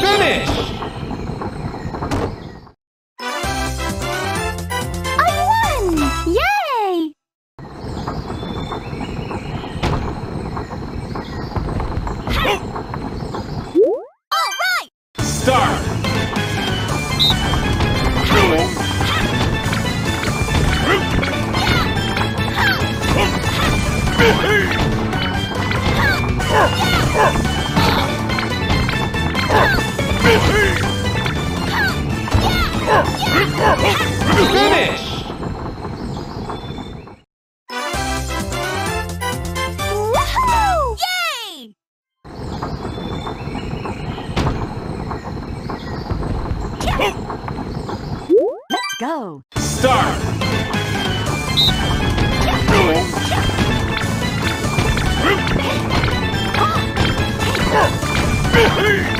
Finish! Finish! Let's go! Start! Hey!